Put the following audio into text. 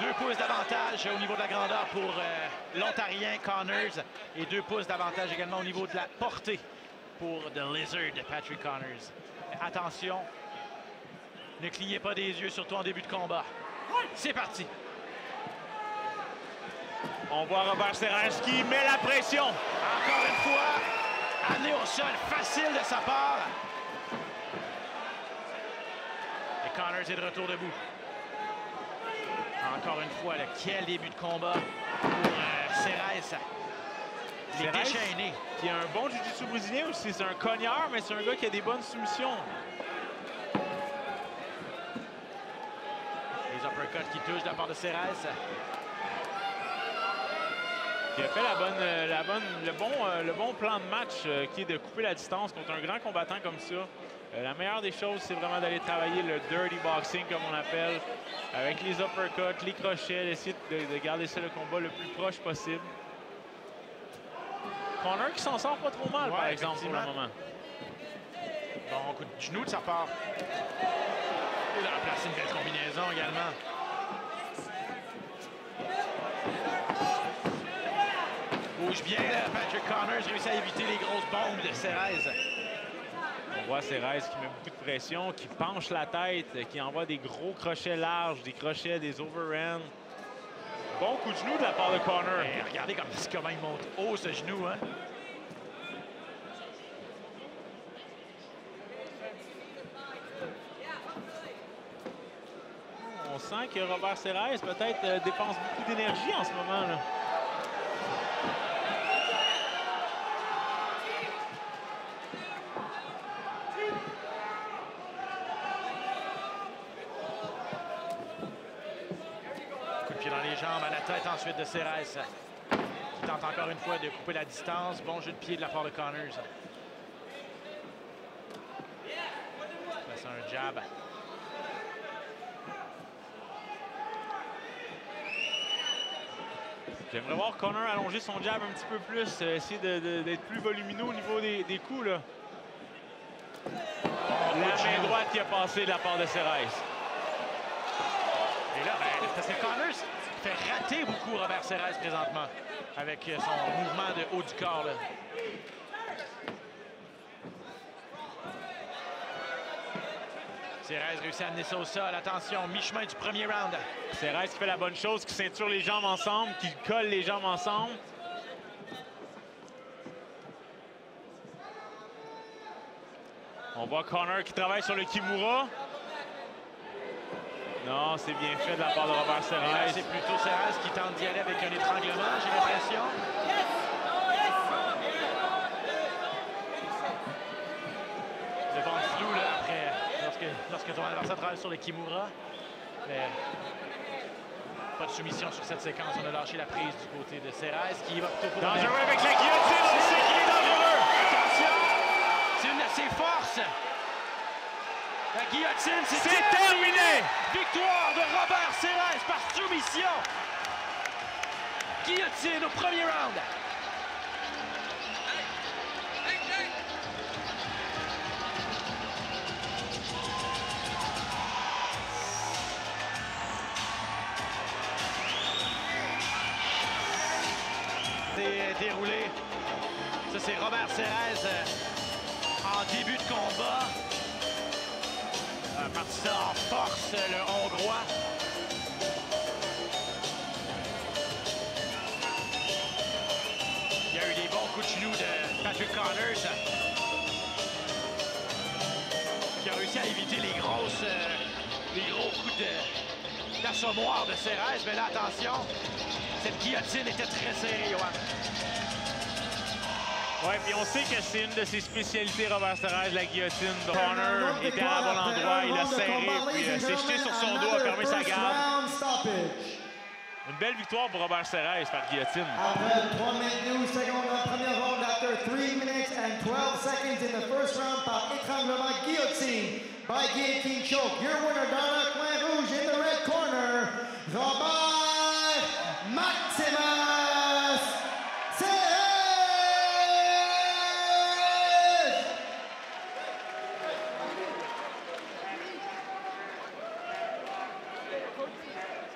Deux pouces d'avantage au niveau de la grandeur pour euh, l'Ontarien Connors et deux pouces d'avantage également au niveau de la portée pour The Lizard, Patrick Connors. Attention, ne clignez pas des yeux, surtout en début de combat. C'est parti. On voit Robert Serres qui met la pression. Encore une fois, amené au sol, facile de sa part. Et Connors est de retour debout. Encore une fois, quel début de combat pour euh, Serres. Il est déchaîné. Qui a un bon jiu-jitsu brésilien aussi. C'est un cognard, mais c'est un gars qui a des bonnes soumissions. Les uppercuts qui touchent de la part de Serres. Qui a fait la bonne, euh, la bonne, le, bon, euh, le bon plan de match euh, qui est de couper la distance contre un grand combattant comme ça. La meilleure des choses, c'est vraiment d'aller travailler le dirty boxing, comme on appelle, avec les uppercuts, les crochets, d'essayer de, garder ça le combat le plus proche possible. Connor qui s'en sort pas trop mal, par exemple, pour le moment. Bon coup de genou de sa part. Il a placé une belle combinaison également. Bouge bien. Patrick Connors réussit à éviter les grosses bombes de Serres. Voit Serres qui met beaucoup de pression, qui penche la tête, qui envoie des gros crochets larges, des crochets, des overhands. Bon coup de genou de la part de Connor. regardez comme, comment il monte haut ce genou. Hein? On sent que Robert Serres peut-être euh, dépense beaucoup d'énergie en ce moment. Là. Tête ensuite de Ceres qui tente encore une fois de couper la distance. Bon jeu de pied de la part de Connors. C'est un jab. J'aimerais voir Connor allonger son jab un petit peu plus, euh, essayer d'être plus volumineux au niveau des, coups. Là. la main droite qui a passé de la part de Ceres. Parce que Connors fait rater beaucoup Robert Serres présentement avec son mouvement de haut du corps. Là. Réussit à amener ça au sol. Attention, mi-chemin du premier round. Serres qui fait la bonne chose, qui ceinture les jambes ensemble, qui colle les jambes ensemble. On voit Connor qui travaille sur le Kimura. Non, c'est bien fait de la part de Robert Serres. C'est plutôt Serres qui tente d'y aller avec un étranglement, j'ai l'impression. Le vent flou là, après, lorsque, lorsque ton adversaire travaille sur le Kimura. Mais pas de soumission sur cette séquence. On a lâché la prise du côté de Serres qui va plutôt pour Dangereux avec la guillotine, on sait qu'il est dangereux. Attention, c'est une de ses forces. La guillotine, c'est terminé. Victoire de Robert Serres par soumission. Guillotine au premier round. C'est déroulé. Ça, c'est Robert Serres euh, en début de combat. Un partisan en force, le Hongrois. Il y a eu des bons coups de genou de Patrick Connors. Qui a réussi à éviter les grosses, euh, les gros coups de, de Cérès. Mais là, attention, cette guillotine était très serrée. Oui, puis on sait que c'est une de ses spécialités, Robert Serrage, la guillotine. Connor était à bon endroit, il a serré, puis euh, s'est jeté sur son dos, a fermé sa garde. Une belle victoire pour Robert Serrage par guillotine. Après 3 minutes 12 secondes dans le premier round, after 3 minutes and 12 seconds in the first round par étranglement guillotine by guillotine choke. Your winner le coin rouge in the red corner, Robert coaches.